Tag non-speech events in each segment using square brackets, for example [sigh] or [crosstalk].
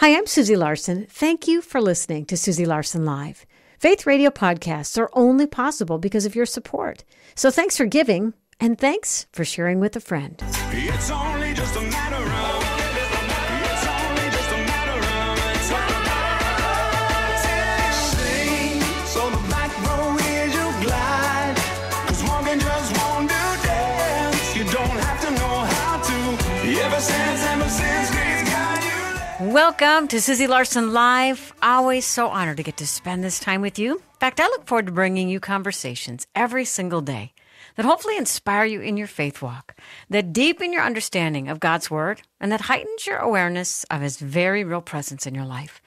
Hi, I'm Susie Larson. Thank you for listening to Susie Larson Live. Faith Radio podcasts are only possible because of your support. So thanks for giving, and thanks for sharing with a friend. Welcome to Susie Larson Live. Always so honored to get to spend this time with you. In fact, I look forward to bringing you conversations every single day that hopefully inspire you in your faith walk, that deepen your understanding of God's Word, and that heightens your awareness of His very real presence in your life.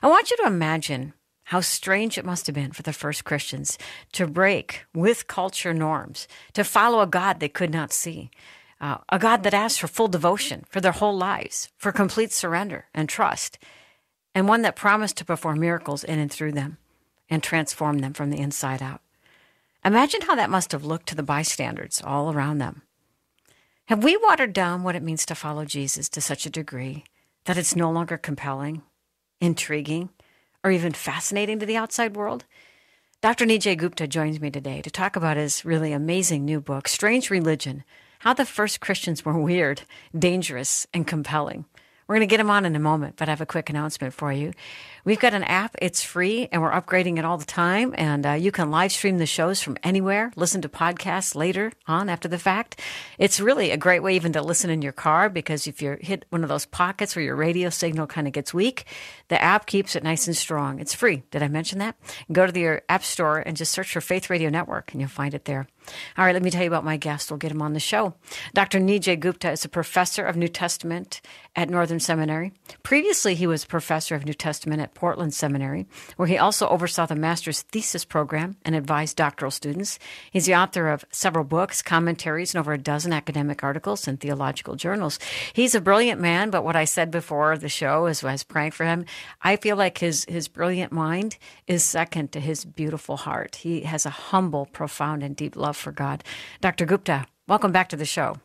I want you to imagine how strange it must have been for the first Christians to break with culture norms, to follow a God they could not see, uh, a God that asks for full devotion for their whole lives, for complete surrender and trust, and one that promised to perform miracles in and through them and transform them from the inside out. Imagine how that must have looked to the bystanders all around them. Have we watered down what it means to follow Jesus to such a degree that it's no longer compelling, intriguing, or even fascinating to the outside world? Dr. Nijay Gupta joins me today to talk about his really amazing new book, Strange Religion how the first Christians were weird, dangerous, and compelling. We're going to get him on in a moment, but I have a quick announcement for you. We've got an app. It's free and we're upgrading it all the time. And uh, you can live stream the shows from anywhere, listen to podcasts later on after the fact. It's really a great way even to listen in your car because if you hit one of those pockets where your radio signal kind of gets weak, the app keeps it nice and strong. It's free. Did I mention that? Go to your app store and just search for Faith Radio Network and you'll find it there. All right, let me tell you about my guest. We'll get him on the show. Dr. Nijay Gupta is a professor of New Testament at Northern Seminary. Previously, he was professor of New Testament at Portland Seminary, where he also oversaw the master's thesis program and advised doctoral students. He's the author of several books, commentaries, and over a dozen academic articles in theological journals. He's a brilliant man, but what I said before the show is I was praying for him. I feel like his, his brilliant mind is second to his beautiful heart. He has a humble, profound, and deep love for God. Dr. Gupta, welcome back to the show.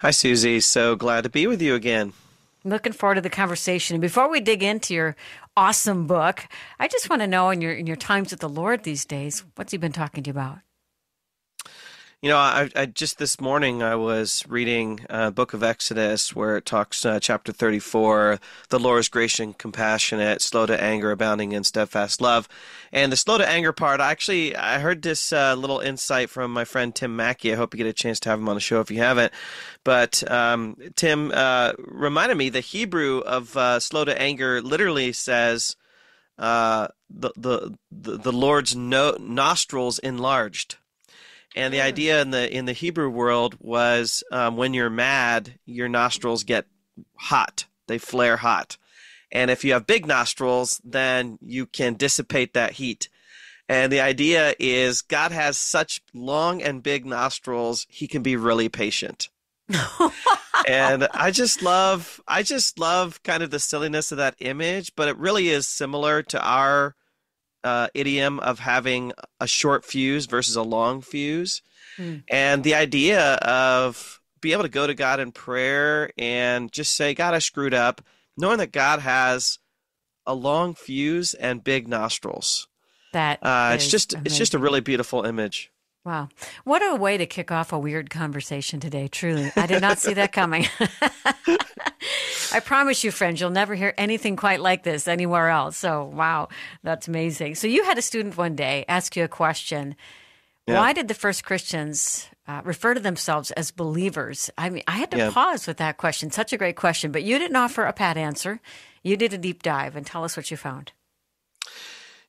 Hi, Susie. So glad to be with you again. Looking forward to the conversation. And before we dig into your awesome book, I just want to know in your in your times with the Lord these days, what's he been talking to you about? You know, I, I, just this morning I was reading uh, Book of Exodus where it talks uh, chapter thirty four. The Lord is gracious and compassionate, slow to anger, abounding in steadfast love. And the slow to anger part, I actually, I heard this uh, little insight from my friend Tim Mackie. I hope you get a chance to have him on the show if you haven't. But um, Tim uh, reminded me the Hebrew of uh, slow to anger literally says uh, the, the the the Lord's no- nostrils enlarged. And the idea in the in the Hebrew world was um, when you're mad, your nostrils get hot; they flare hot. And if you have big nostrils, then you can dissipate that heat. And the idea is God has such long and big nostrils; He can be really patient. and [laughs] I just love, I just love kind of the silliness of that image, but it really is similar to our uh, idiom of having a short fuse versus a long fuse. Mm. And the idea of be able to go to God in prayer and just say, God, I screwed up, knowing that God has a long fuse and big nostrils. That uh, it's just amazing. it's just a really beautiful image. Wow. What a way to kick off a weird conversation today, truly. I did not see that coming. [laughs] I promise you, friends, you'll never hear anything quite like this anywhere else. So, wow, that's amazing. So, you had a student one day ask you a question. Yeah. Why did the first Christians uh, refer to themselves as believers? I mean, I had to yeah. pause with that question. Such a great question, but you didn't offer a pat answer. You did a deep dive and tell us what you found.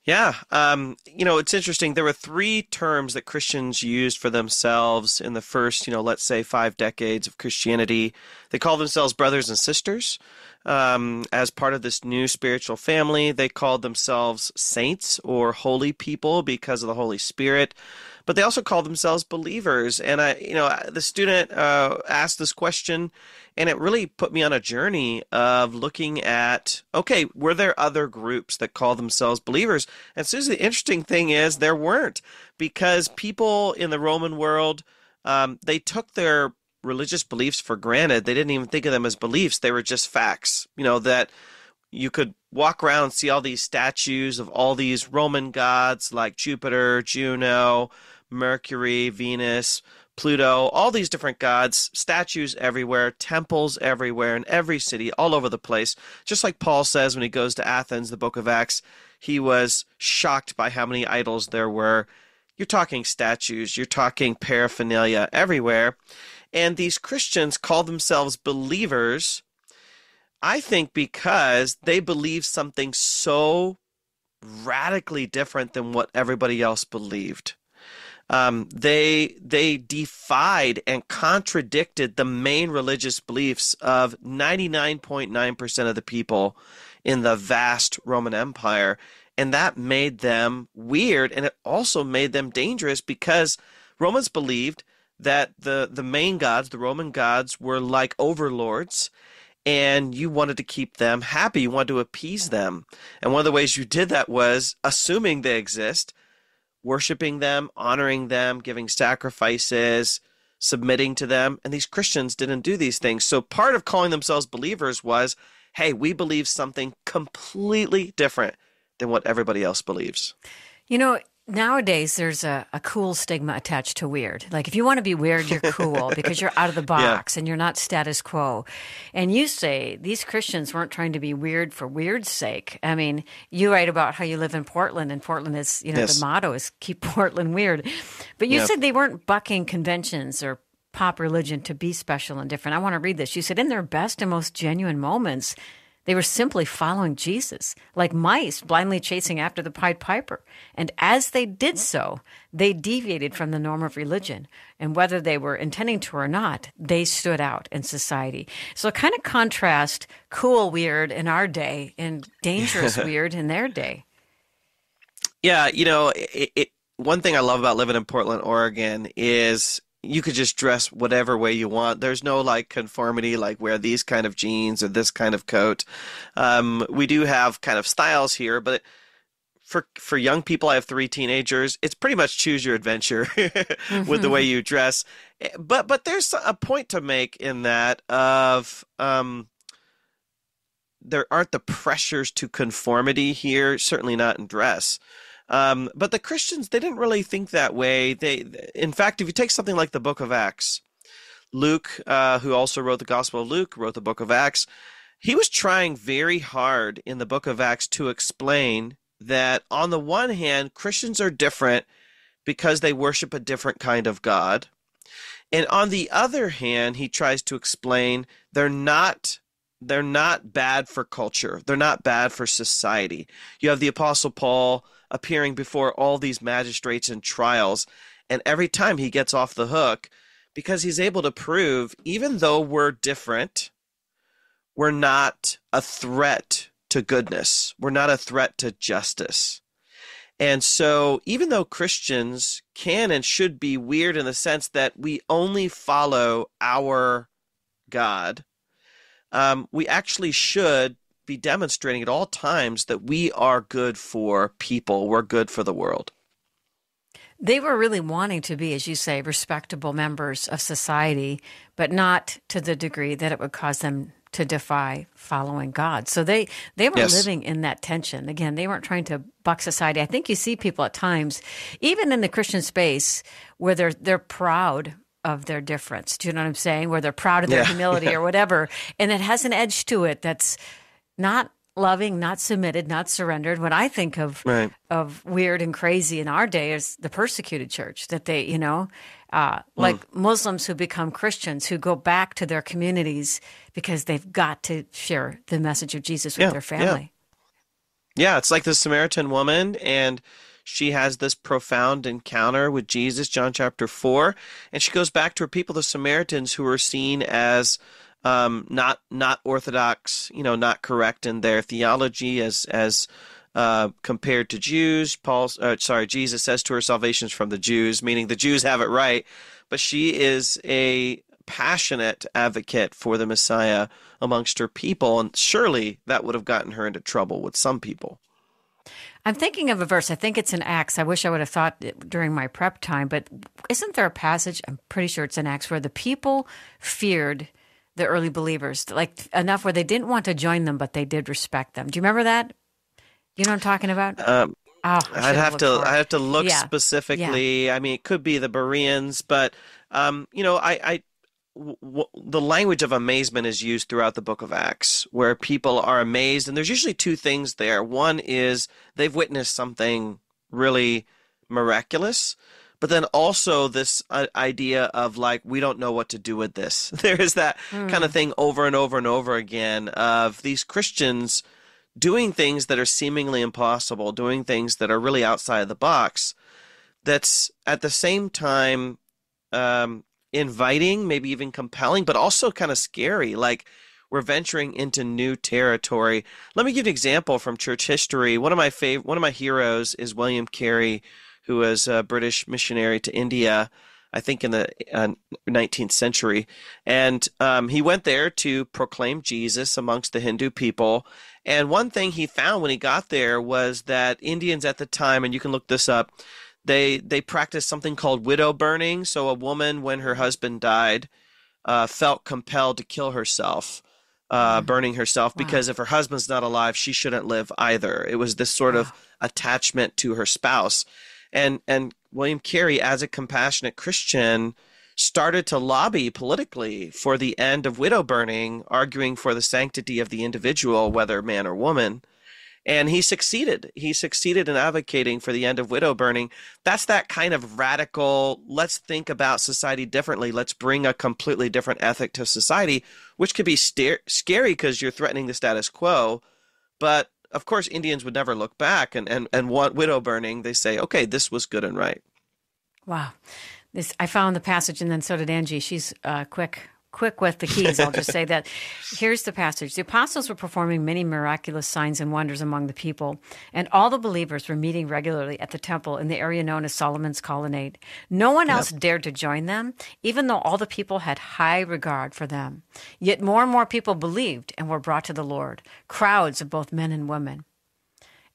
Yeah. Um, you know, it's interesting. There were three terms that Christians used for themselves in the first, you know, let's say five decades of Christianity. They called themselves brothers and sisters. Um, as part of this new spiritual family, they called themselves saints or holy people because of the Holy Spirit but they also call themselves believers. And I, you know, the student uh, asked this question, and it really put me on a journey of looking at okay, were there other groups that call themselves believers? And Susie, the interesting thing is there weren't because people in the Roman world um, they took their religious beliefs for granted. They didn't even think of them as beliefs; they were just facts. You know that you could walk around and see all these statues of all these Roman gods like Jupiter, Juno, Mercury, Venus, Pluto, all these different gods, statues everywhere, temples everywhere in every city, all over the place. Just like Paul says when he goes to Athens, the book of Acts, he was shocked by how many idols there were. You're talking statues, you're talking paraphernalia everywhere. And these Christians call themselves believers, I think, because they believe something so radically different than what everybody else believed. Um, they they defied and contradicted the main religious beliefs of 99.9% of the people in the vast Roman Empire, and that made them weird, and it also made them dangerous because Romans believed that the the main gods, the Roman gods, were like overlords, and you wanted to keep them happy. You wanted to appease them, and one of the ways you did that was assuming they exist worshiping them, honoring them, giving sacrifices, submitting to them. And these Christians didn't do these things. So part of calling themselves believers was hey, we believe something completely different than what everybody else believes. You know, nowadays there's a, a cool stigma attached to weird. Like if you want to be weird, you're cool [laughs] because you're out of the box yeah. and you're not status quo. And you say these Christians weren't trying to be weird for weird's sake. I mean, you write about how you live in Portland and Portland is, you know, yes. the motto is keep [laughs] Portland weird. But you said they weren't bucking conventions or pop religion to be special and different. I want to read this. You said in their best and most genuine moments, they were simply following Jesus, like mice blindly chasing after the Pied Piper. And as they did so, they deviated from the norm of religion. And whether they were intending to or not, they stood out in society. So kind of contrast cool weird in our day and dangerous [laughs] weird in their day. Yeah, you know, it, it, one thing I love about living in Portland, Oregon is you could just dress whatever way you want. There's no like conformity, like wear these kind of jeans or this kind of coat. Um, we do have kind of styles here, but for for young people, I have three teenagers. It's pretty much choose your adventure mm-hmm. [laughs] with the way mm-hmm. you dress. Eh, but but there's a point to make in that of um, there aren't the pressures to conformity here. Certainly not in dress. Um, but the Christians, they didn't really think that way. They, in fact, if you take something like the Book of Acts, Luke, uh, who also wrote the Gospel of Luke, wrote the Book of Acts. He was trying very hard in the Book of Acts to explain that, on the one hand, Christians are different because they worship a different kind of God. And on the other hand, he tries to explain they're not they're not bad for culture. They're not bad for society. You have the apostle Paul appearing before all these magistrates and trials. And every time he gets off the hook because he's able to prove, even though we're different, we're not a threat to goodness, we're not a threat to justice. And so, even though Christians can and should be weird in the sense that we only follow our God, um, we actually should be demonstrating at all times that we are good for people, we're good for the world. They were really wanting to be, as you say, respectable members of society, but not to the degree that it would cause them to defy following God. So they they were yes. living in that tension. Again, they weren't trying to buck society. I think you see people at times, even in the Christian space, where they're they're proud of their difference. Do you know what I'm saying? Where they're proud of their yeah. [laughs] humility or whatever, and it has an edge to it that's not loving, not submitted, not surrendered. When I think of right. of weird and crazy in our day is the persecuted church that they, you know, uh, mm. like Muslims who become Christians who go back to their communities because they've got to share the message of Jesus with yeah, their family. Yeah. yeah, it's like the Samaritan woman and she has this profound encounter with Jesus, John chapter 4, and she goes back to her people, the Samaritans, who are seen as um, not not orthodox, you know, not correct in their theology as as uh, compared to Jews. Paul, uh, sorry, Jesus says to her, "Salvation's from the Jews," meaning the Jews have it right, but she is a passionate advocate for the Messiah amongst her people, and surely that would have gotten her into trouble with some people. I'm thinking of a verse. I think it's in Acts. I wish I would have thought during my prep time, but isn't there a passage? I'm pretty sure it's in Acts where the people feared the early believers, like enough where they didn't want to join them, but they did respect them. Do you remember that? You know what I'm talking about? Um, oh, I I'd should've have to. I have to look Yeah. specifically. I mean, it could be the Bereans, but um, you know, I, I the language of amazement is used throughout the Book of Acts, where people are amazed, and there's usually two things there. One is they've witnessed something really miraculous, but then also this uh, idea of like we don't know what to do with this. [laughs] There is that kind of thing over and over and over again of these Christians doing things that are seemingly impossible, doing things that are really outside of the box, that's at the same time um, inviting, maybe even compelling, but also kind of scary. Like we're venturing into new territory. Let me give an example from church history. One of my fav- one of my heroes is William Carey, who was a British missionary to India. I think in the uh, 19th century, and um, he went there to proclaim Jesus amongst the Hindu people. And one thing he found when he got there was that Indians at the time, and you can look this up, they they practiced something called widow burning. So a woman, when her husband died, uh, felt compelled to kill herself, uh, burning herself because if her husband's not alive, she shouldn't live either. It was this sort of attachment to her spouse, and and William Carey, as a compassionate Christian, started to lobby politically for the end of widow burning, arguing for the sanctity of the individual, whether man or woman. And he succeeded. He succeeded in advocating for the end of widow burning. That's that kind of radical, let's think about society differently. Let's bring a completely different ethic to society, which could be scary because you're threatening the status quo. But of course, Indians would never look back and, and, and want widow burning. They say, okay, this was good and right. Wow. This I found the passage and then so did Angie. She's uh, quick quick with the keys. I'll just say that. [laughs] Here's the passage. The apostles were performing many miraculous signs and wonders among the people, and all the believers were meeting regularly at the temple in the area known as Solomon's Colonnade. No one else dared to join them, even though all the people had high regard for them. Yet more and more people believed and were brought to the Lord, crowds of both men and women.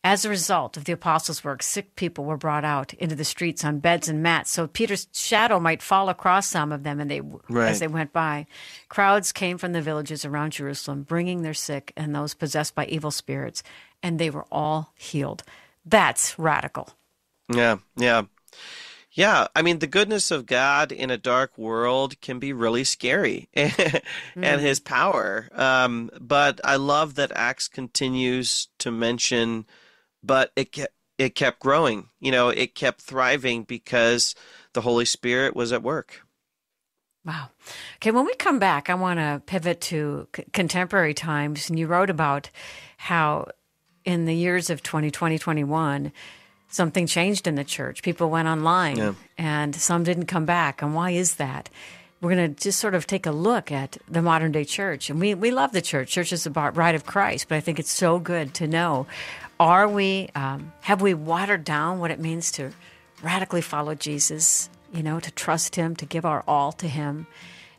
As a result of the apostles' work, sick people were brought out into the streets on beds and mats, so Peter's shadow might fall across some of them, and they Right. as they went by. Crowds came from the villages around Jerusalem, bringing their sick and those possessed by evil spirits, and they were all healed. That's radical. Yeah, yeah. Yeah, I mean, the goodness of God in a dark world can be really scary [laughs] and his power. Um, but I love that Acts continues to mention, but it kept, it kept growing. You know, it kept thriving because the Holy Spirit was at work. Wow. Okay, when we come back, I want to pivot to c- contemporary times. And you wrote about how in the years of 2020, 21, something changed in the church. People went online Yeah. and some didn't come back. And why is that? We're going to just sort of take a look at the modern day church. And we, we love the church. Church is the bride of Christ, but I think it's so good to know are we, um, have we watered down what it means to radically follow Jesus, you know, to trust Him, to give our all to Him?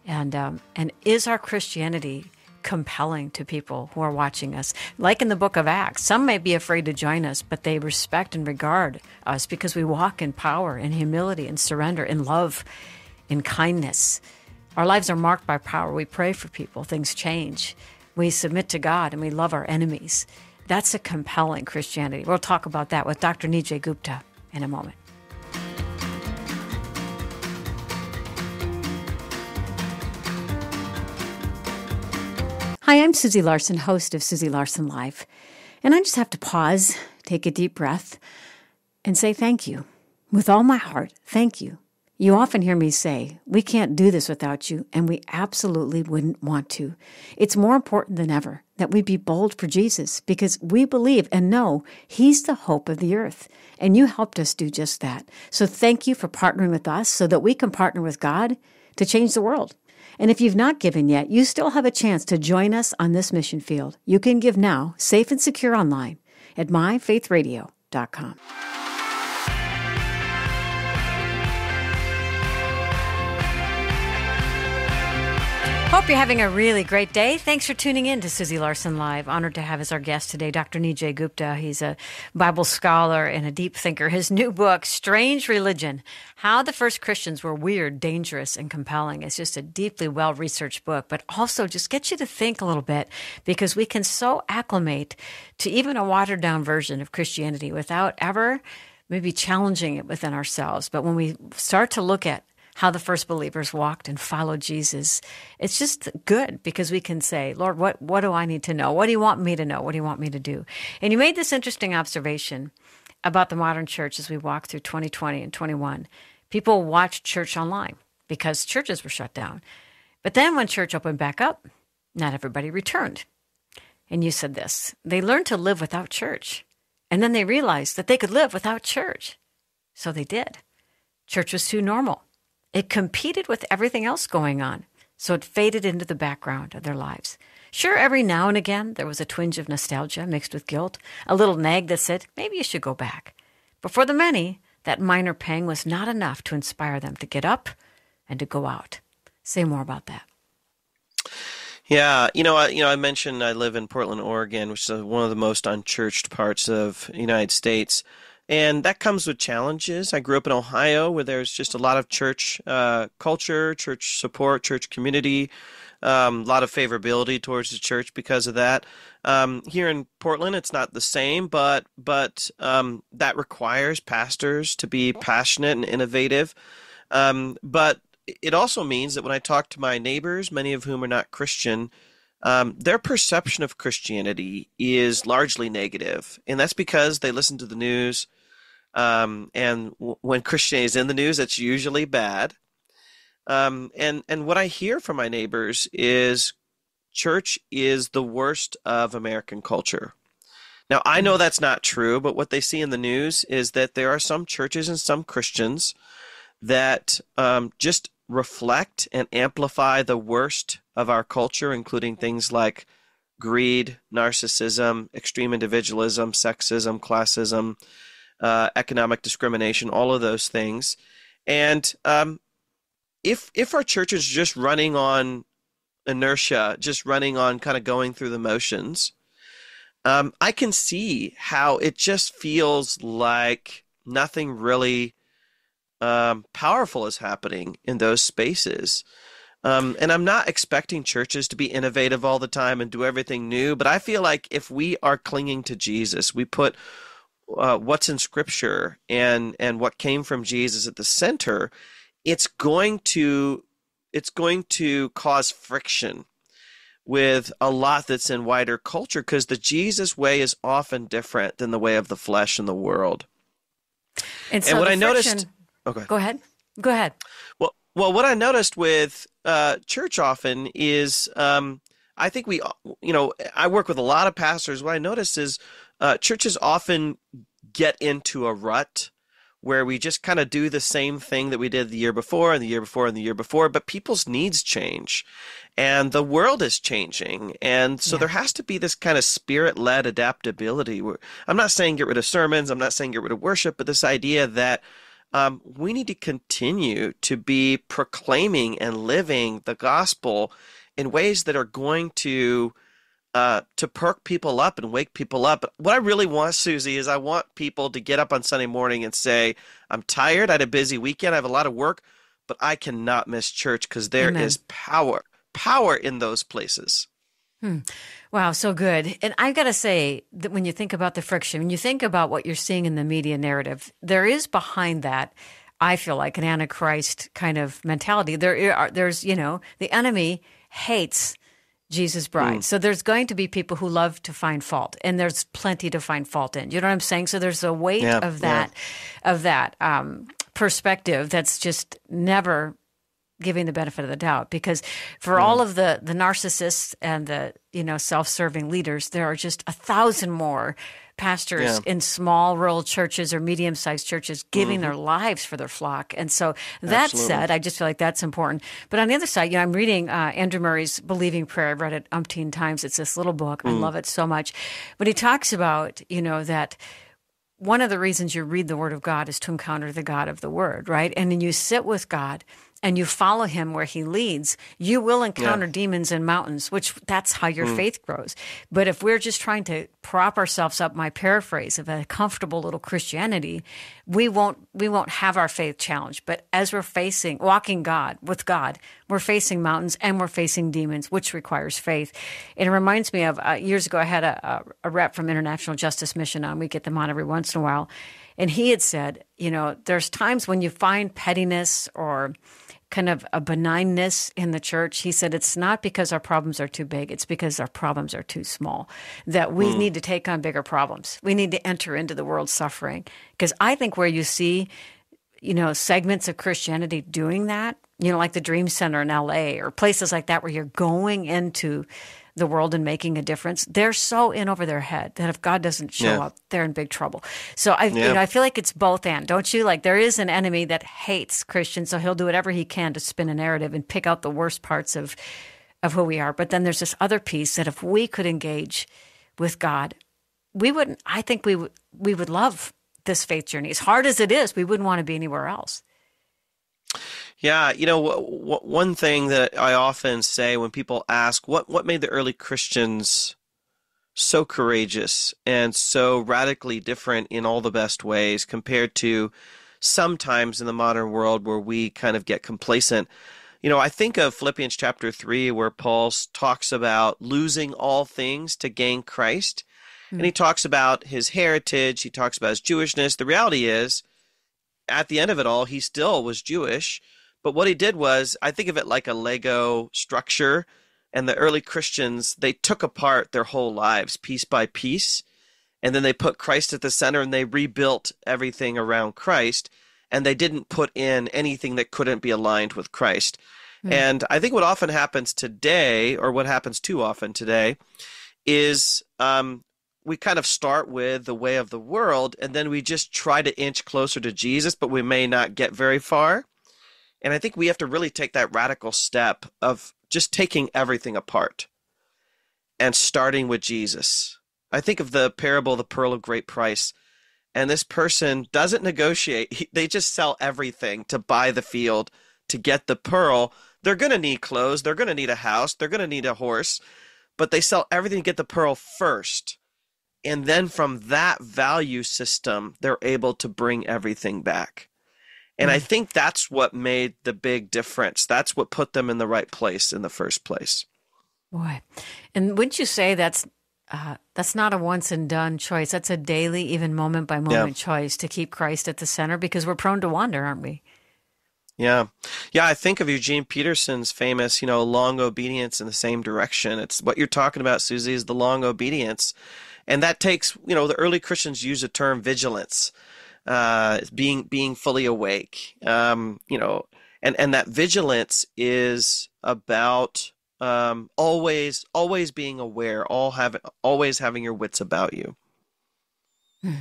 And, um, and is our Christianity compelling to people who are watching us? Like in the book of Acts, some may be afraid to join us, but they respect and regard us because we walk in power, in humility, in surrender, in love, in kindness. Our lives are marked by power. We pray for people, things change. We submit to God and we love our enemies. That's a compelling Christianity. We'll talk about that with Dr. Nijay Gupta in a moment. Hi, I'm Susie Larson, host of Susie Larson Live. And I just have to pause, take a deep breath, and say thank you. With all my heart, thank you. You often hear me say, we can't do this without you, and we absolutely wouldn't want to. It's more important than ever that we'd be bold for Jesus because we believe and know He's the hope of the earth. And you helped us do just that. So thank you for partnering with us so that we can partner with God to change the world. And if you've not given yet, you still have a chance to join us on this mission field. You can give now, safe and secure online at myfaithradio.com. Hope you're having a really great day. Thanks for tuning in to Susie Larson Live. Honored to have as our guest today Dr. Nijay Gupta. He's a Bible scholar and a deep thinker. His new book, Strange Religion How the First Christians Were Weird, Dangerous, and Compelling, is just a deeply well researched book, but also just gets you to think a little bit because we can so acclimate to even a watered down version of Christianity without ever maybe challenging it within ourselves. But when we start to look at how the first believers walked and followed Jesus. It's just good because we can say, Lord, what, what do I need to know? What do you want me to know? What do you want me to do? And you made this interesting observation about the modern church as we walk through 2020 and 21. People watched church online because churches were shut down. But then when church opened back up, not everybody returned. And you said this they learned to live without church. And then they realized that they could live without church. So they did. Church was too normal. It competed with everything else going on, so it faded into the background of their lives. Sure, every now and again there was a twinge of nostalgia mixed with guilt, a little nag that said, maybe you should go back. But for the many, that minor pang was not enough to inspire them to get up and to go out. Say more about that. Yeah, you know, I, you know, I mentioned I live in Portland, Oregon, which is one of the most unchurched parts of the United States and that comes with challenges. I grew up in Ohio, where there's just a lot of church uh, culture, church support, church community, um, a lot of favorability towards the church because of that. Um, here in Portland, it's not the same, but but um, that requires pastors to be passionate and innovative. Um, but it also means that when I talk to my neighbors, many of whom are not Christian, um, their perception of Christianity is largely negative, and that's because they listen to the news um, and w- when Christianity is in the news, it's usually bad. Um, and and what I hear from my neighbors is church is the worst of American culture. Now I know that's not true, but what they see in the news is that there are some churches and some Christians that um, just reflect and amplify the worst of our culture, including things like greed, narcissism, extreme individualism, sexism, classism, uh, economic discrimination, all of those things. And um, if if our church is just running on inertia, just running on kind of going through the motions, um, I can see how it just feels like nothing really um, powerful is happening in those spaces. Um, and I'm not expecting churches to be innovative all the time and do everything new, but I feel like if we are clinging to Jesus, we put uh, what's in Scripture and and what came from Jesus at the center, it's going to it's going to cause friction with a lot that's in wider culture because the Jesus way is often different than the way of the flesh and the world. And, so and what I friction, noticed, okay, go ahead, go ahead. Well, well, what I noticed with uh, church often is, um, I think we, you know, I work with a lot of pastors. What I noticed is uh, churches often get into a rut where we just kind of do the same thing that we did the year before and the year before and the year before, but people's needs change and the world is changing. And so yeah. there has to be this kind of spirit led adaptability. I'm not saying get rid of sermons, I'm not saying get rid of worship, but this idea that um, we need to continue to be proclaiming and living the gospel in ways that are going to uh, to perk people up and wake people up. What I really want, Susie, is I want people to get up on Sunday morning and say, I'm tired. I had a busy weekend. I have a lot of work, but I cannot miss church because there Amen. is power, power in those places. Hmm. Wow, so good. And I've got to say that when you think about the friction, when you think about what you're seeing in the media narrative, there is behind that, I feel like, an Antichrist kind of mentality. There are, there's, you know, the enemy hates Jesus' bride. Mm. So there's going to be people who love to find fault, and there's plenty to find fault in. You know what I'm saying? So there's a weight yeah, of that, yeah. of that um, perspective that's just never giving the benefit of the doubt. Because for mm. all of the the narcissists and the you know self-serving leaders, there are just a thousand more pastors yeah. in small rural churches or medium sized churches giving mm-hmm. their lives for their flock. And so that Absolutely. said, I just feel like that's important. But on the other side, you know, I'm reading uh, Andrew Murray's Believing Prayer. I've read it umpteen times. It's this little book. Mm. I love it so much. But he talks about, you know, that one of the reasons you read the Word of God is to encounter the God of the Word, right? And then you sit with God and you follow him where he leads, you will encounter yeah. demons in mountains, which that's how your mm. faith grows. But if we're just trying to prop ourselves up, my paraphrase of a comfortable little Christianity, we won't we won't have our faith challenged. But as we're facing walking God with God, we're facing mountains and we're facing demons, which requires faith. And it reminds me of uh, years ago, I had a, a, a rep from International Justice Mission on. We get them on every once in a while. And he had said, you know, there's times when you find pettiness or kind of a benignness in the church. He said it's not because our problems are too big, it's because our problems are too small. That we mm. need to take on bigger problems. We need to enter into the world's suffering. Because I think where you see, you know, segments of Christianity doing that, you know, like the Dream Center in LA or places like that where you're going into the world and making a difference, they're so in over their head that if God doesn't show yeah. up, they're in big trouble. So I, yeah. you know, I feel like it's both and, don't you? Like there is an enemy that hates Christians, so he'll do whatever he can to spin a narrative and pick out the worst parts of of who we are. But then there's this other piece that if we could engage with God, we wouldn't. I think we would we would love this faith journey as hard as it is. We wouldn't want to be anywhere else. Yeah, you know, w- w- one thing that I often say when people ask what what made the early Christians so courageous and so radically different in all the best ways compared to sometimes in the modern world where we kind of get complacent. You know, I think of Philippians chapter 3 where Paul talks about losing all things to gain Christ. Mm-hmm. And he talks about his heritage, he talks about his Jewishness. The reality is at the end of it all, he still was Jewish but what he did was, I think of it like a Lego structure. And the early Christians, they took apart their whole lives piece by piece. And then they put Christ at the center and they rebuilt everything around Christ. And they didn't put in anything that couldn't be aligned with Christ. Mm. And I think what often happens today, or what happens too often today, is um, we kind of start with the way of the world and then we just try to inch closer to Jesus, but we may not get very far. And I think we have to really take that radical step of just taking everything apart and starting with Jesus. I think of the parable, the pearl of great price. And this person doesn't negotiate. They just sell everything to buy the field, to get the pearl. They're going to need clothes. They're going to need a house. They're going to need a horse. But they sell everything to get the pearl first. And then from that value system, they're able to bring everything back. And I mm. think that's what made the big difference. That's what put them in the right place in the first place. Boy. And wouldn't you say that's uh, that's not a once and done choice. That's a daily, even moment by moment yeah. choice to keep Christ at the center because we're prone to wander, aren't we? Yeah. Yeah, I think of Eugene Peterson's famous, you know, long obedience in the same direction. It's what you're talking about, Susie, is the long obedience. And that takes, you know, the early Christians use the term vigilance uh, being being fully awake. Um, you know, and and that vigilance is about um, always always being aware, all having always having your wits about you. Hmm.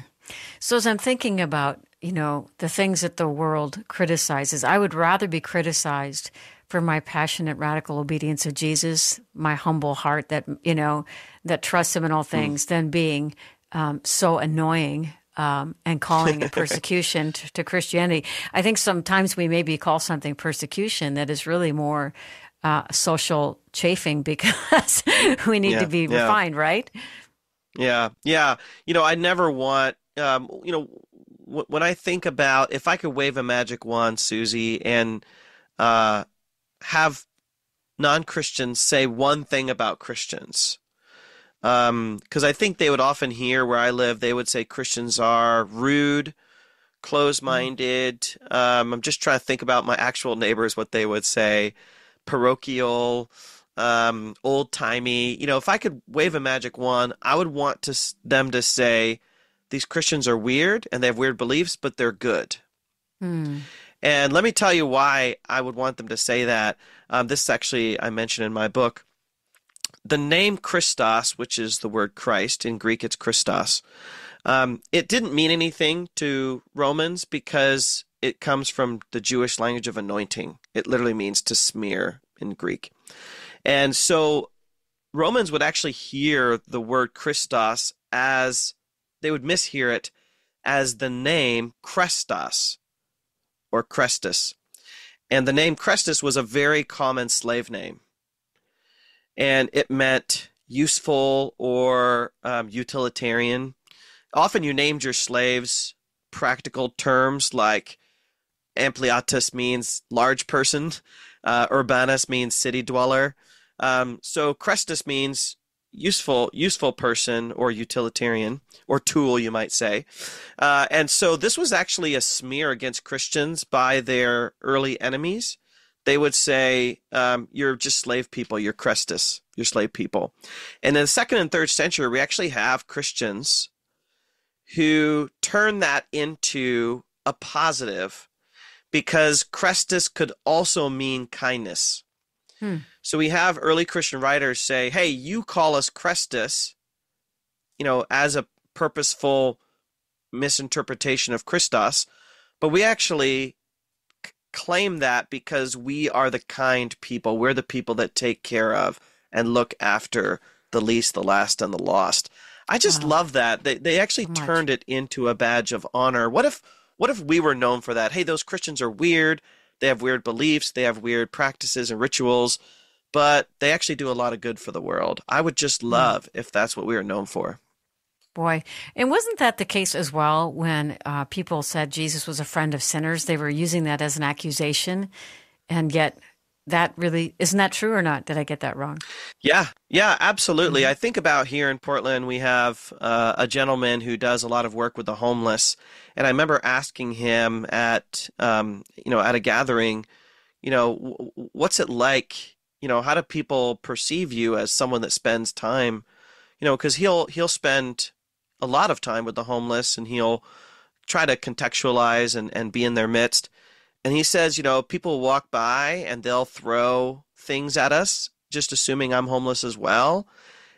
So as I'm thinking about you know the things that the world criticizes, I would rather be criticized for my passionate radical obedience of Jesus, my humble heart that you know that trusts Him in all hmm. things, mm. than being um, so annoying um, and calling it [laughs] persecution to, to, Christianity. I think sometimes we maybe call something persecution that is really more uh, social chafing [laughs] because we need yeah, to be yeah. refined, right? Yeah, yeah. You know, I never want, um, you know, w- when I think about if I could wave a magic wand, Susie, and uh, have non Christians say one thing about Christians because um, I think they would often hear where I live, they would say Christians are rude, closed minded. Um, I'm just trying to think about my actual neighbors, what they would say, parochial, um, old timey. You know, if I could wave a magic wand, I would want to them to say these Christians are weird and they have weird beliefs, but they're good. Mm. And let me tell you why I would want them to say that. Um, this actually I mentioned in my book the name Christos, which is the word Christ, in Greek it's Christos, um, it didn't mean anything to Romans because it comes from the Jewish language of anointing. It literally means to smear in Greek. And so Romans would actually hear the word Christos as they would mishear it as the name Crestos or Crestus. And the name Chrestus was a very common slave name. And it meant useful or um, utilitarian. Often you named your slaves practical terms like ampliatus means large person, [laughs] uh, urbanus means city dweller. Um, so Chrestus means useful useful person or utilitarian or tool you might say uh, and so this was actually a smear against christians by their early enemies they would say um, you're just slave people. You're chrestus you're slave people. And in the second and third century we actually have christians who turn that into a positive because chrestus could also mean kindness. Hmm. so we have early Christian writers say, "Hey, you call us Christus, you know, as a purposeful misinterpretation of Christos, but we actually claim that because we are the kind people. We're the people that take care of and look after the least, the last, and the lost." I just Wow. love that they they actually So turned it into a badge of honor. What if what if we were known for that? Hey, those Christians are weird. They have weird beliefs. They have weird practices and rituals but they actually do a lot of good for the world. I would just hmm. love if that's what we were known for. Boy, and wasn't that the case as well when uh, people said Jesus was a friend of sinners? They were using that as an accusation, and yet that really isn't that true or not? Did I get that wrong? Yeah, yeah, absolutely. I think about here in Portland, we have uh, a gentleman who does a lot of work with the homeless, and I remember asking him at um, you know at a gathering, you know, w- what's it like? You know, how do people perceive you as someone that spends time? You know, because he'll he'll spend a lot of time with the homeless, and he'll try to contextualize and, and be in their midst. And he says, you know, people walk by and they'll throw things at us, just assuming I'm homeless as well.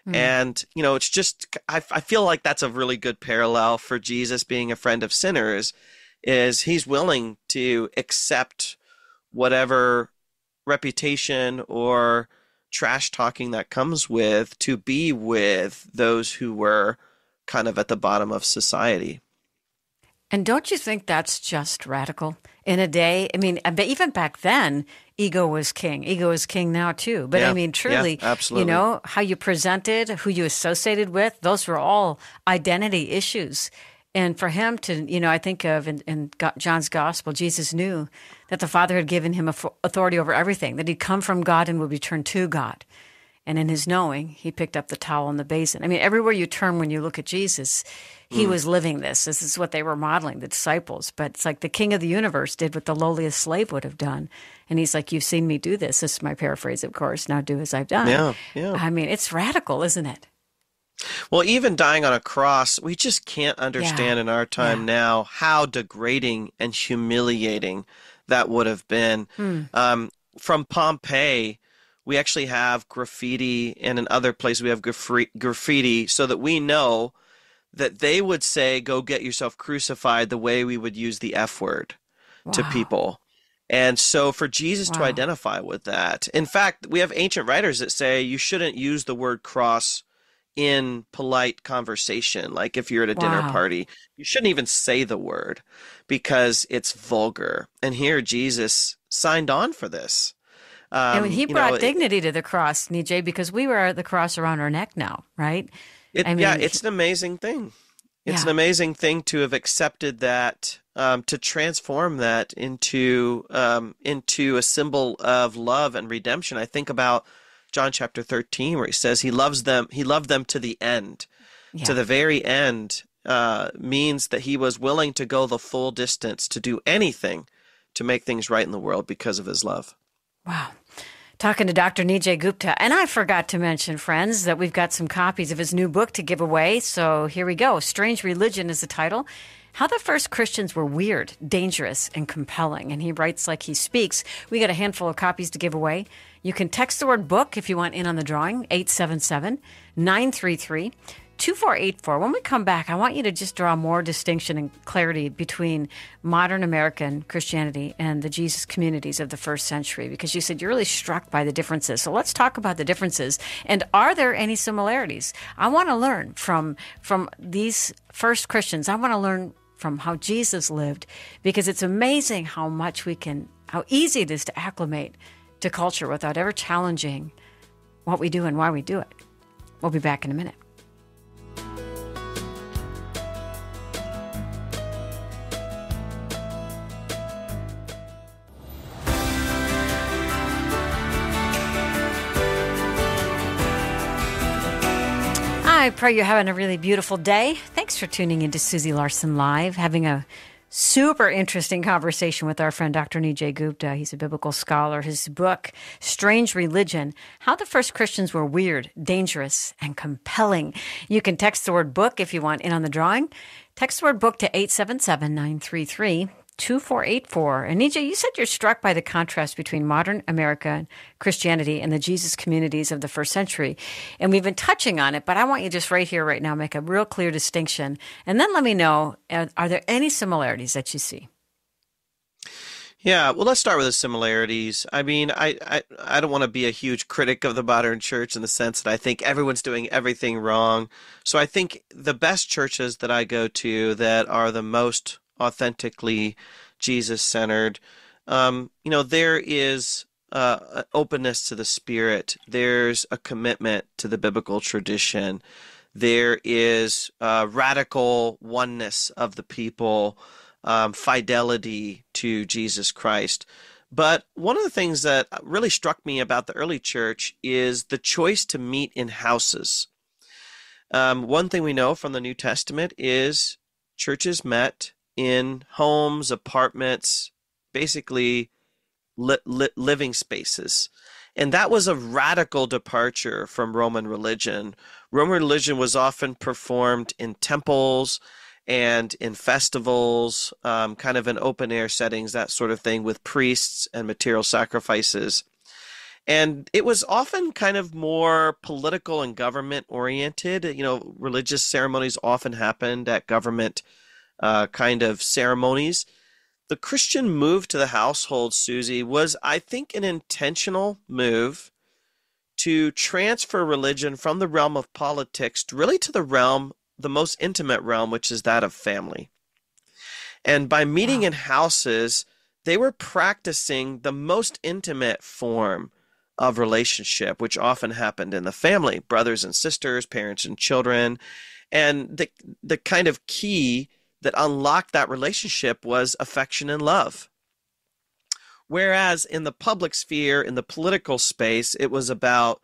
Hmm. And, you know, it's just, I, I feel like that's a really good parallel for Jesus being a friend of sinners, is he's willing to accept whatever reputation or trash talking that comes with to be with those who were kind of at the bottom of society. And don't you think that's just radical? In a day, I mean, uh, even back then, ego was king. Ego is king now too. But Yeah, I mean, yeah, truly, absolutely. you know, how you presented, who you associated with, those were all identity issues. And for him to, you know, I think of in, in John's gospel, Jesus knew that the Father had given him authority over everything, that he'd come from God and would return to God. And in his knowing, he picked up the towel and the basin. I mean, everywhere you turn when you look at Jesus, he was living this. This is what they were modeling, the disciples. But it's like the king of the universe did what the lowliest slave would have done. And he's like, You've seen me do this. This is my paraphrase, of course. Now do as I've done. Yeah, yeah. I mean, it's radical, isn't it? Well, even dying on a cross, we just can't understand in our time Yeah. now how degrading and humiliating that would have been. Hmm. Um, from Pompeii, we actually have graffiti, and in other places we have graffiti, graffiti so that we know that they would say, Go get yourself crucified the way we would use the F word to people. And so for Jesus to identify with that, in fact, we have ancient writers that say you shouldn't use the word cross in polite conversation. Like if you're at a dinner party, you shouldn't even say the word because it's vulgar. And here Jesus signed on for this. Um, and he brought know, it- dignity to the cross, Nijay, because we wear the cross around our neck now, right? It, I yeah, it's an amazing thing. It's Yeah. an amazing thing to have accepted that, um, to transform that into um, into a symbol of love and redemption. I think about John chapter thirteen, where he says he loves them. He loved them to the end, Yeah. to the very end. Uh, means that he was willing to go the full distance to do anything to make things right in the world because of his love. Wow. Talking to Dr. Nijay Gupta. And I forgot to mention, friends, that we've got some copies of his new book to give away. So here we go. Strange Religion is the title. How the First Christians Were Weird, Dangerous, and Compelling. And he writes like he speaks. We got a handful of copies to give away. You can text the word book if you want in on the drawing, 877 933 2484. When we come back, I want you to just draw more distinction and clarity between modern American Christianity and the Jesus communities of the first century because you said you're really struck by the differences. So let's talk about the differences and are there any similarities? I want to learn from from these first Christians. I want to learn from how Jesus lived because it's amazing how much we can how easy it is to acclimate to culture without ever challenging what we do and why we do it. We'll be back in a minute. I pray you're having a really beautiful day. Thanks for tuning in to Susie Larson Live, having a super interesting conversation with our friend Dr. Nijay Gupta. He's a biblical scholar. His book, Strange Religion How the First Christians Were Weird, Dangerous, and Compelling. You can text the word book if you want in on the drawing. Text the word book to 877 933 2484. And Anija, you said you're struck by the contrast between modern American Christianity and the Jesus communities of the first century. And we've been touching on it, but I want you just right here, right now, make a real clear distinction. And then let me know are, are there any similarities that you see? Yeah, well, let's start with the similarities. I mean, I, I, I don't want to be a huge critic of the modern church in the sense that I think everyone's doing everything wrong. So I think the best churches that I go to that are the most authentically Jesus centered. Um, you know, there is uh, openness to the Spirit. There's a commitment to the biblical tradition. There is uh, radical oneness of the people, um, fidelity to Jesus Christ. But one of the things that really struck me about the early church is the choice to meet in houses. Um, one thing we know from the New Testament is churches met in homes, apartments, basically li- li- living spaces. And that was a radical departure from Roman religion. Roman religion was often performed in temples and in festivals, um, kind of in open air settings, that sort of thing, with priests and material sacrifices. And it was often kind of more political and government oriented. You know, religious ceremonies often happened at government uh, kind of ceremonies. The Christian move to the household, Susie, was, I think, an intentional move to transfer religion from the realm of politics really to the realm, the most intimate realm, which is that of family. And by meeting wow. in houses, they were practicing the most intimate form of relationship, which often happened in the family brothers and sisters, parents and children. And the, the kind of key that unlocked that relationship was affection and love. Whereas in the public sphere, in the political space, it was about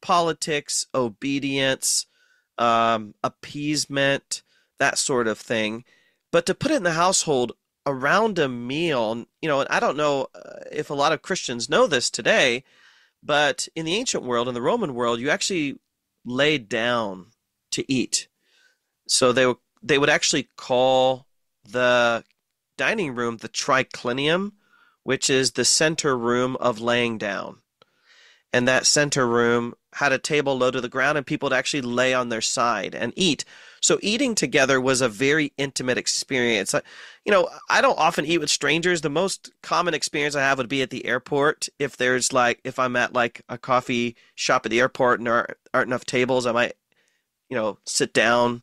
politics, obedience, um, appeasement, that sort of thing. But to put it in the household around a meal, you know, and I don't know uh, if a lot of Christians know this today, but in the ancient world, in the Roman world, you actually laid down to eat. So they would they would actually call the dining room the triclinium, which is the center room of laying down. And that center room had a table low to the ground, and people would actually lay on their side and eat. So eating together was a very intimate experience. You know, I don't often eat with strangers. The most common experience I have would be at the airport. If there's like, if I'm at like a coffee shop at the airport and there aren't, enough tables, I might, you know, sit down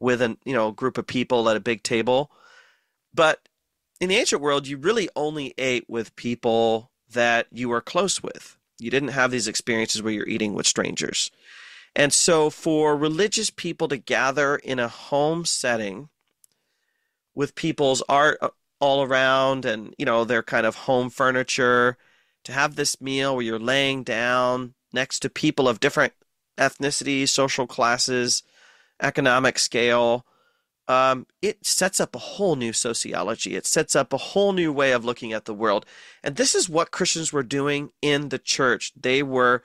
with a you know group of people at a big table. But in the ancient world, you really only ate with people that you were close with. You didn't have these experiences where you're eating with strangers. And so, for religious people to gather in a home setting with people's art uh, all around and, you know, their kind of home furniture, to have this meal where you're laying down next to people of different ethnicities, social classes, economic scale, um, it sets up a whole new sociology. It sets up a whole new way of looking at the world. And this is what Christians were doing in the church. They were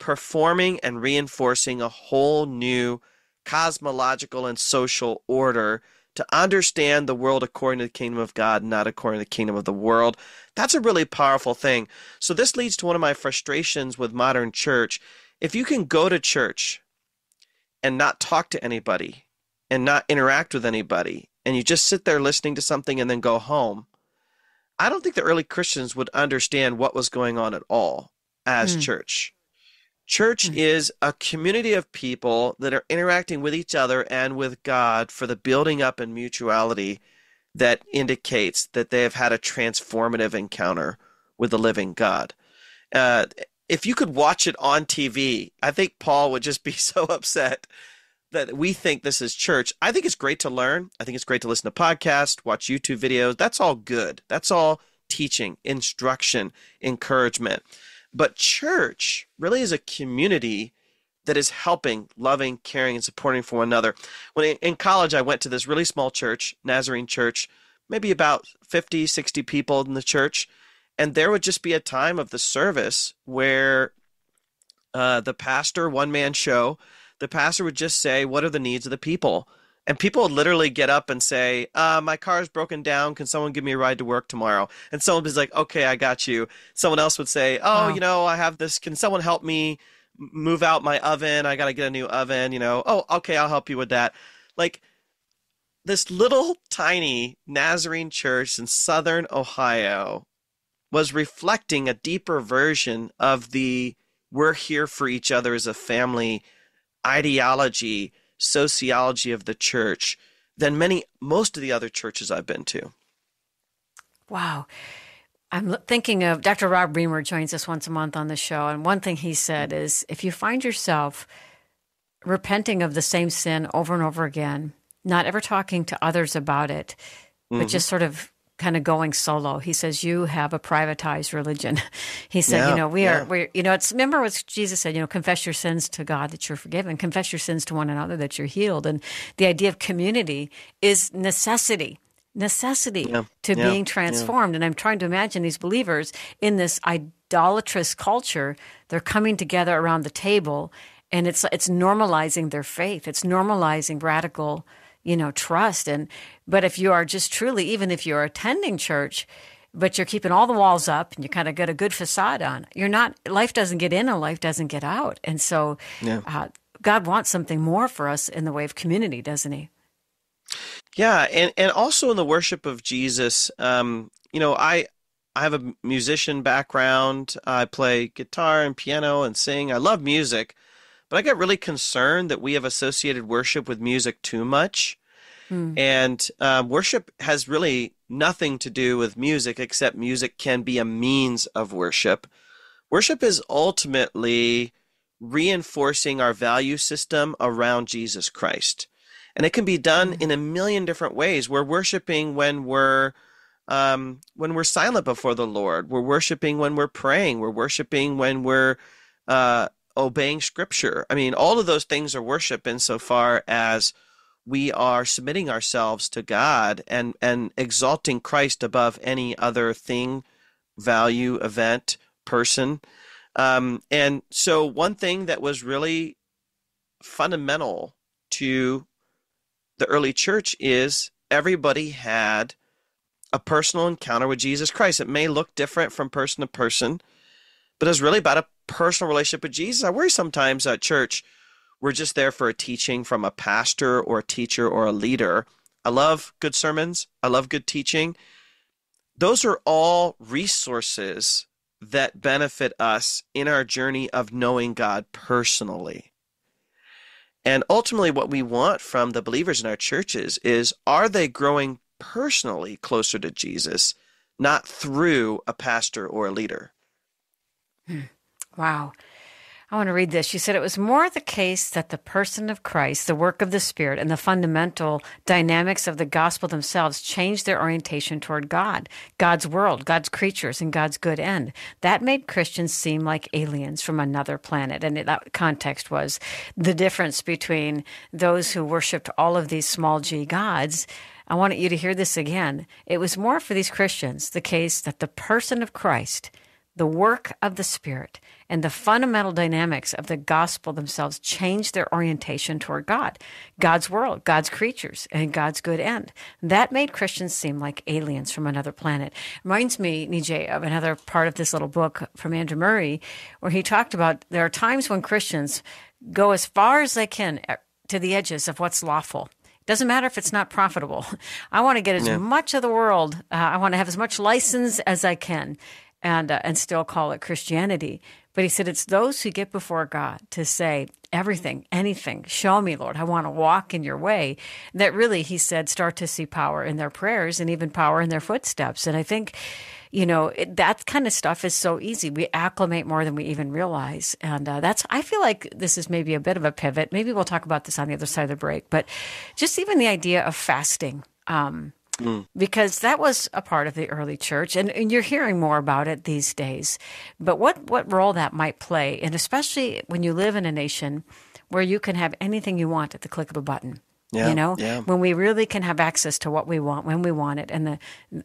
performing and reinforcing a whole new cosmological and social order to understand the world according to the kingdom of God, not according to the kingdom of the world. That's a really powerful thing. So, this leads to one of my frustrations with modern church. If you can go to church and not talk to anybody and not interact with anybody and you just sit there listening to something and then go home, I don't think the early Christians would understand what was going on at all as mm. church. Church mm. is a community of people that are interacting with each other and with God for the building up and mutuality that indicates that they have had a transformative encounter with the living God. Uh, if you could watch it on TV, I think Paul would just be [laughs] so upset that we think this is church. I think it's great to learn. I think it's great to listen to podcasts, watch YouTube videos. That's all good. That's all teaching, instruction, encouragement. But church really is a community that is helping, loving, caring, and supporting for one another. When in college, I went to this really small church, Nazarene Church, maybe about 50, 60 people in the church. And there would just be a time of the service where uh, the pastor, one man show, the pastor would just say, What are the needs of the people? And people would literally get up and say, uh, My is broken down. Can someone give me a ride to work tomorrow? And someone was like, Okay, I got you. Someone else would say, Oh, wow. you know, I have this. Can someone help me move out my oven? I got to get a new oven. You know, oh, okay, I'll help you with that. Like, this little tiny Nazarene church in southern Ohio was reflecting a deeper version of the we're here for each other as a family ideology, sociology of the church than many, most of the other churches I've been to. Wow. I'm thinking of Dr. Rob Reimer joins us once a month on the show. And one thing he said is if you find yourself repenting of the same sin over and over again, not ever talking to others about it, but mm-hmm. just sort of kind of going solo. He says, You have a privatized religion. [laughs] He said, yeah, You know, we yeah. are, we you know, it's, remember what Jesus said, you know, confess your sins to God that you're forgiven, confess your sins to one another that you're healed. And the idea of community is necessity. Necessity yeah, to being transformed. And I'm trying to imagine these believers in this idolatrous culture, they're coming together around the table and it's it's normalizing their faith. It's normalizing radical you know, trust. And, but if you are just truly, even if you're attending church, but you're keeping all the walls up and you kind of got a good facade on, you're not, life doesn't get in and life doesn't get out. And so, yeah. uh, God wants something more for us in the way of community, doesn't He? Yeah, and and also in the worship of Jesus, um, you know, I I have a musician background. I play guitar and piano and sing. I love music, but I get really concerned that we have associated worship with music too much. Hmm. And uh, worship has really nothing to do with music, except music can be a means of worship. Worship is ultimately reinforcing our value system around Jesus Christ. And it can be done hmm. in a million different ways. We're worshiping when we're um, when we're silent before the Lord. We're worshiping when we're praying. We're worshiping when we're uh, obeying scripture. I mean, all of those things are worship insofar as we are submitting ourselves to God and, and exalting Christ above any other thing, value, event, person. Um, and so, one thing that was really fundamental to the early church is everybody had a personal encounter with Jesus Christ. It may look different from person to person, but it's really about a personal relationship with Jesus. I worry sometimes at church we're just there for a teaching from a pastor or a teacher or a leader. I love good sermons. I love good teaching. Those are all resources that benefit us in our journey of knowing God personally. And ultimately, what we want from the believers in our churches is are they growing personally closer to Jesus, not through a pastor or a leader? Hmm. Wow. I want to read this. She said it was more the case that the person of Christ, the work of the Spirit, and the fundamental dynamics of the gospel themselves changed their orientation toward God, God's world, God's creatures, and God's good end. That made Christians seem like aliens from another planet. And that context was the difference between those who worshiped all of these small g gods. I want you to hear this again. It was more for these Christians the case that the person of Christ, the work of the Spirit, and the fundamental dynamics of the gospel themselves change their orientation toward God, God's world, God's creatures, and God's good end. That made Christians seem like aliens from another planet. Reminds me, Nijay, of another part of this little book from Andrew Murray, where he talked about there are times when Christians go as far as they can to the edges of what's lawful. Doesn't matter if it's not profitable. [laughs] I want to get as yeah. much of the world. Uh, I want to have as much license as I can, and uh, and still call it Christianity. But he said, it's those who get before God to say, everything, anything, show me, Lord, I want to walk in your way, that really, he said, start to see power in their prayers and even power in their footsteps. And I think, you know, it, that kind of stuff is so easy. We acclimate more than we even realize. And uh, that's, I feel like this is maybe a bit of a pivot. Maybe we'll talk about this on the other side of the break, but just even the idea of fasting. Um, Mm. Because that was a part of the early church, and, and, you're hearing more about it these days. But what, what role that might play, and especially when you live in a nation where you can have anything you want at the click of a button. Yeah, you know, yeah. when we really can have access to what we want when we want it, and the,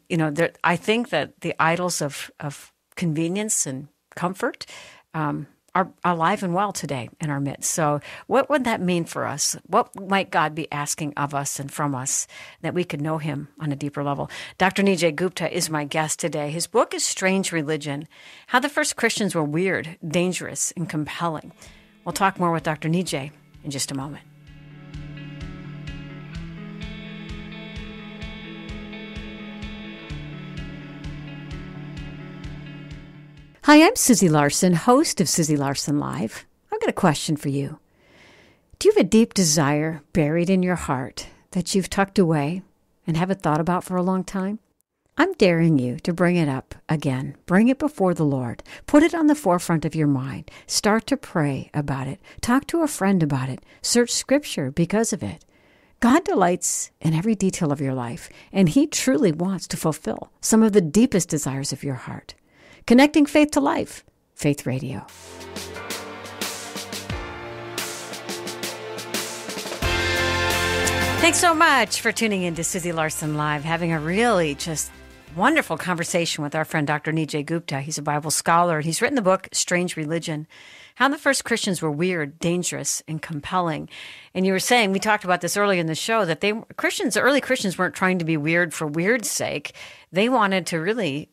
you know, there, I think that the idols of of convenience and comfort um, are alive and well today in our midst. So, what would that mean for us? What might God be asking of us and from us that we could know Him on a deeper level? Dr. Nijay Gupta is my guest today. His book is Strange Religion How the First Christians Were Weird, Dangerous, and Compelling. We'll talk more with Dr. Nijay in just a moment. Hi, I'm Susie Larson, host of Susie Larson Live. I've got a question for you. Do you have a deep desire buried in your heart that you've tucked away and haven't thought about for a long time? I'm daring you to bring it up again. Bring it before the Lord. Put it on the forefront of your mind. Start to pray about it. Talk to a friend about it. Search scripture because of it. God delights in every detail of your life, and He truly wants to fulfill some of the deepest desires of your heart. Connecting faith to life. Faith Radio. Thanks so much for tuning in to Susie Larson Live, having a really just wonderful conversation with our friend Dr. Nijay Gupta. He's a Bible scholar and he's written the book Strange Religion How the First Christians Were Weird, Dangerous, and Compelling. And you were saying, we talked about this earlier in the show, that they Christians, early Christians weren't trying to be weird for weird's sake. They wanted to really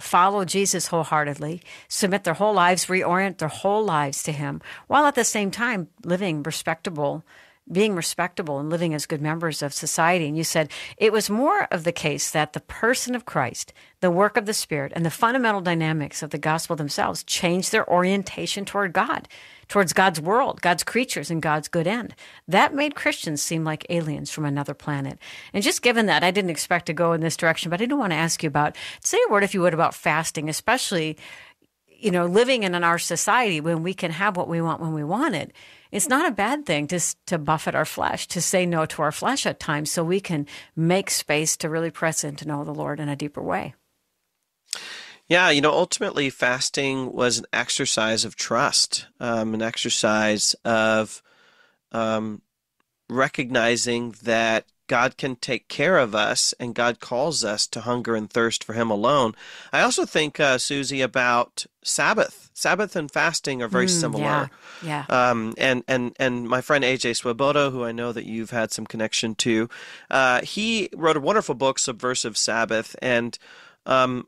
follow Jesus wholeheartedly, submit their whole lives, reorient their whole lives to Him, while at the same time living respectable, being respectable and living as good members of society. And you said it was more of the case that the person of Christ, the work of the Spirit, and the fundamental dynamics of the gospel themselves changed their orientation toward God towards God's world, God's creatures, and God's good end. That made Christians seem like aliens from another planet. And just given that, I didn't expect to go in this direction, but I do want to ask you about, say a word, if you would, about fasting, especially, you know, living in our society when we can have what we want when we want it. It's not a bad thing to, to buffet our flesh, to say no to our flesh at times so we can make space to really press in to know the Lord in a deeper way. Yeah, you know, ultimately, fasting was an exercise of trust, um, an exercise of um, recognizing that God can take care of us and God calls us to hunger and thirst for Him alone. I also think, uh, Susie, about Sabbath. Sabbath and fasting are very Mm, similar. yeah, yeah. Um, and, and, and my friend AJ Swoboda, who I know that you've had some connection to, uh, he wrote a wonderful book, Subversive Sabbath. And um,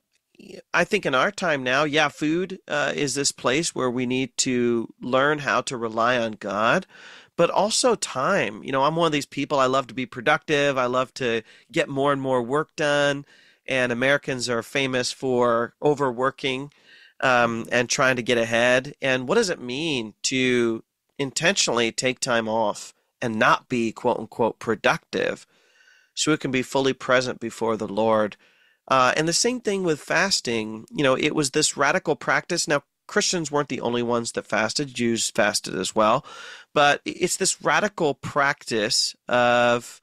I think in our time now, yeah, food uh, is this place where we need to learn how to rely on God, but also time. You know, I'm one of these people, I love to be productive, I love to get more and more work done, and Americans are famous for overworking um, and trying to get ahead. And what does it mean to intentionally take time off and not be quote unquote productive so we can be fully present before the Lord? Uh, and the same thing with fasting. You know, it was this radical practice. Now, Christians weren't the only ones that fasted, Jews fasted as well. But it's this radical practice of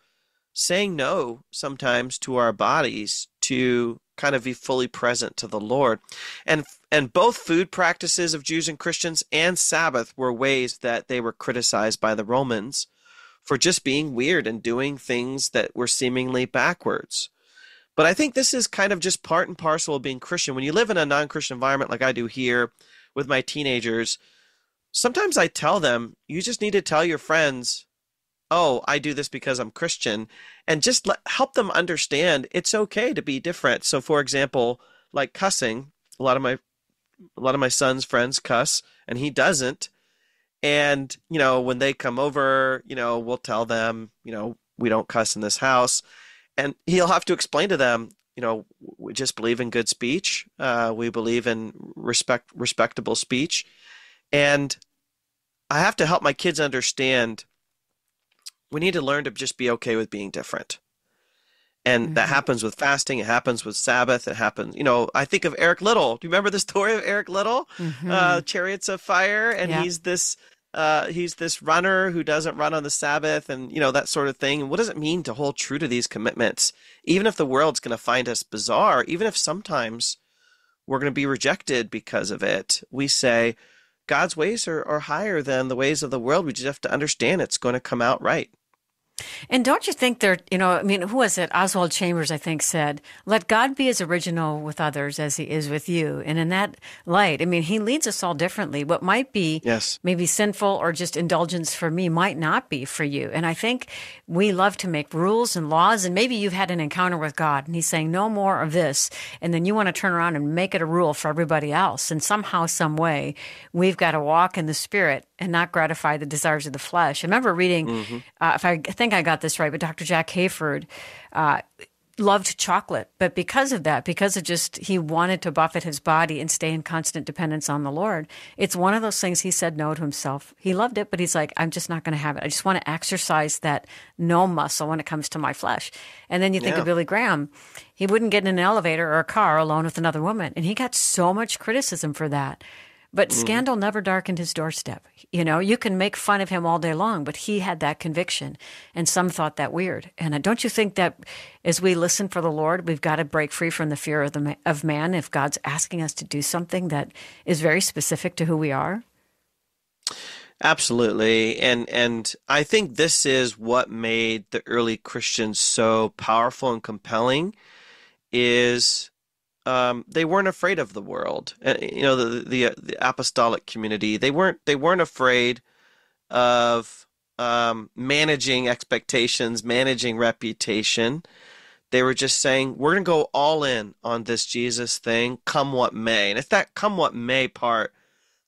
saying no sometimes to our bodies to kind of be fully present to the Lord. And and both food practices of Jews and Christians and Sabbath were ways that they were criticized by the Romans for just being weird and doing things that were seemingly backwards. But I think this is kind of just part and parcel of being Christian. When you live in a non Christian environment like I do here with my teenagers, sometimes I tell them, you just need to tell your friends, oh, I do this because I'm Christian, and just let, help them understand it's okay to be different. So, for example, like cussing, a lot of my a lot of my son's friends cuss, and he doesn't. And you know, when they come over, you know, we'll tell them, you know, we don't cuss in this house and he'll have to explain to them you know we just believe in good speech uh, we believe in respect respectable speech And I have to help my kids understand we need to learn to just be okay with being different. And mm-hmm. that happens with fasting. It happens with Sabbath. It happens, you know, I think of Eric Liddell Do you remember the story of Eric Liddell Mm-hmm. Uh, Chariots of Fire. And yeah. he's this, uh, he's this runner who doesn't run on the Sabbath and, you know, that sort of thing. And what does it mean to hold true to these commitments? Even if the world's going to find us bizarre, even if sometimes we're going to be rejected because of it, we say, God's ways are, are higher than the ways of the world. We just have to understand it's going to come out right. And don't you think there, you know, I mean, who was it? Oswald Chambers, I think, said, let God be as original with others as he is with you. And in that light, I mean, he leads us all differently. What might be yes. maybe sinful or just indulgence for me might not be for you. And I think we love to make rules and laws. And maybe you've had an encounter with God and he's saying, no more of this. And then you want to turn around and make it a rule for everybody else. And somehow, some way, we've got to walk in the spirit and not gratify the desires of the flesh. I remember reading, mm-hmm. uh, if I, think I got this right, but Dr. Jack Hayford uh, loved chocolate, but because of that, because of just he wanted to buffet his body and stay in constant dependence on the Lord, it's one of those things he said no to himself. He loved it, but he's like, I'm just not going to have it. I just want to exercise that no muscle when it comes to my flesh. And then you think yeah. of Billy Graham, he wouldn't get in an elevator or a car alone with another woman, and he got so much criticism for that. But mm-hmm. scandal never darkened his doorstep. You know, you can make fun of him all day long, but he had that conviction, and some thought that weird. And uh, don't you think that as we listen for the Lord, we've got to break free from the fear of the of man if God's asking us to do something that is very specific to who we are? Absolutely. And and I think this is what made the early Christians so powerful and compelling is um, they weren't afraid of the world. Uh, you know, the, the, the apostolic community. They weren't they weren't afraid of um, managing expectations, managing reputation. They were just saying, "We're going to go all in on this Jesus thing, come what may." And it's that "come what may" part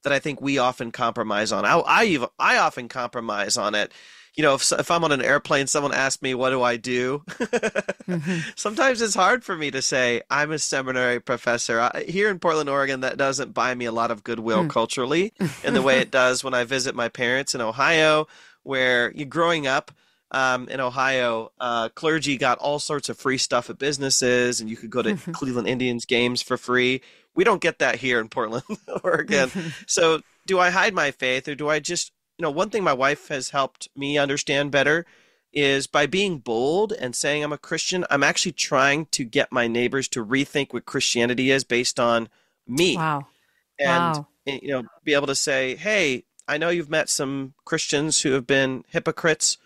that I think we often compromise on. I I, I often compromise on it you know, if, if I'm on an airplane, someone asks me, what do I do? mm-hmm. [laughs] Sometimes it's hard for me to say, I'm a seminary professor. I, here in Portland, Oregon, that doesn't buy me a lot of goodwill mm. culturally in the way it [laughs] does when I visit my parents in Ohio, where you growing up, um, in Ohio, uh, clergy got all sorts of free stuff at businesses, and you could go to mm-hmm. Cleveland Indians games for free. We don't get that here in Portland, [laughs] Oregon. so, do I hide my faith, or do I just you know, one thing my wife has helped me understand better is by being bold and saying I'm a Christian, I'm actually trying to get my neighbors to rethink what Christianity is based on me. Wow. And wow. Eh, you know, be able to say, "Hey, I know you've met some Christians who have been hypocrites,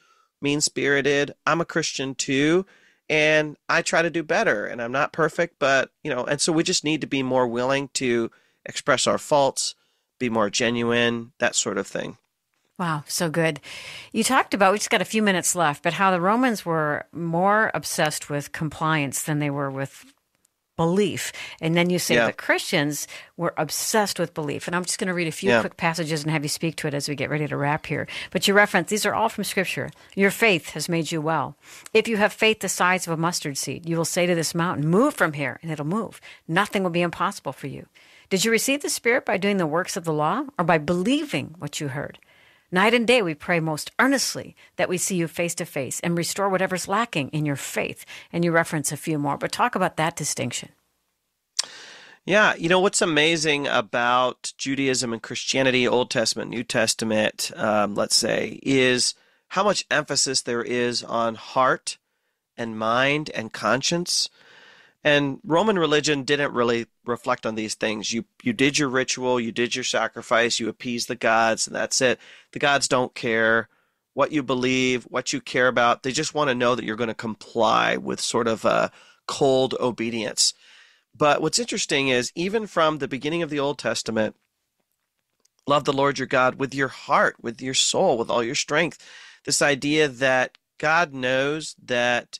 mean-spirited. I'm a Christian too." And I try to do better, and I'm not perfect, but you know, and so we just need to be more willing to express our faults, be more genuine, that sort of thing. Wow, so good. You talked about, we just got a few minutes left, but how the Romans were more obsessed with compliance than they were with belief. And then you say yeah. the Christians were obsessed with belief. And I'm just going to read a few yeah. quick passages and have you speak to it as we get ready to wrap here. But you reference, these are all from Scripture. Your faith has made you well. If you have faith the size of a mustard seed, you will say to this mountain, Move from here, and it'll move. Nothing will be impossible for you. Did you receive the Spirit by doing the works of the law or by believing what you heard? Night and day we pray most earnestly that we see you face to face and restore whatever's lacking in your faith. And you reference a few more, but talk about that distinction. Yeah, you know what's amazing about Judaism and Christianity, Old Testament, New Testament, um, let's say, is how much emphasis there is on heart and mind and conscience. And Roman religion didn't really reflect on these things. You you did your ritual, you did your sacrifice, you appease the gods, and that's it. The gods don't care what you believe, what you care about. They just want to know that you're going to comply with sort of a cold obedience. But what's interesting is even from the beginning of the Old Testament, love the Lord your God with your heart, with your soul, with all your strength. This idea that God knows that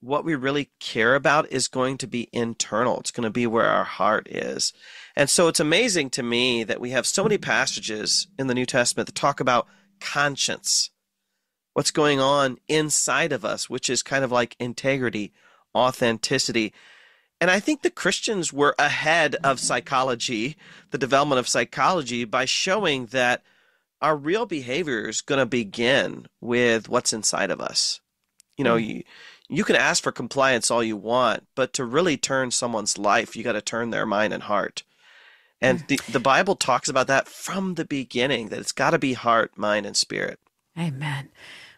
what we really care about is going to be internal. It's going to be where our heart is. And so it's amazing to me that we have so many passages in the New Testament that talk about conscience, what's going on inside of us, which is kind of like integrity, authenticity. And I think the Christians were ahead of psychology, the development of psychology, by showing that our real behavior is going to begin with what's inside of us. You know, mm. you, you can ask for compliance all you want, but to really turn someone's life, you got to turn their mind and heart. And mm. the, the Bible talks about that from the beginning, that it's got to be heart, mind, and spirit. Amen.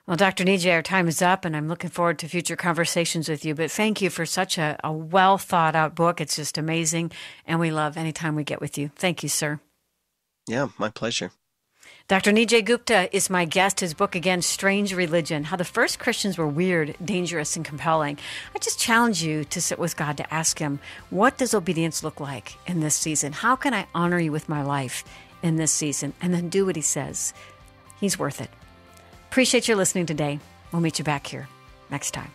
Well, Dr. Nijay, our time is up, and I'm looking forward to future conversations with you. But thank you for such a, a well thought out book. It's just amazing, and we love any time we get with you. Thank you, sir. Yeah, my pleasure. Dr. Nijay Gupta is my guest. His book again, Strange Religion How the First Christians Were Weird, Dangerous, and Compelling. I just challenge you to sit with God to ask Him, What does obedience look like in this season? How can I honor you with my life in this season? And then do what He says. He's worth it. Appreciate your listening today. We'll meet you back here next time.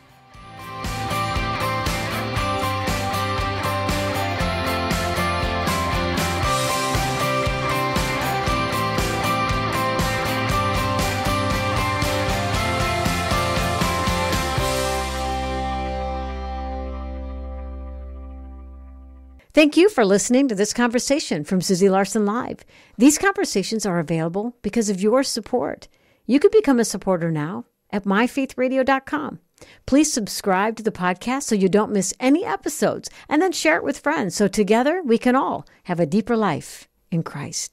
Thank you for listening to this conversation from Susie Larson Live. These conversations are available because of your support. You can become a supporter now at myfaithradio.com. Please subscribe to the podcast so you don't miss any episodes and then share it with friends so together we can all have a deeper life in Christ.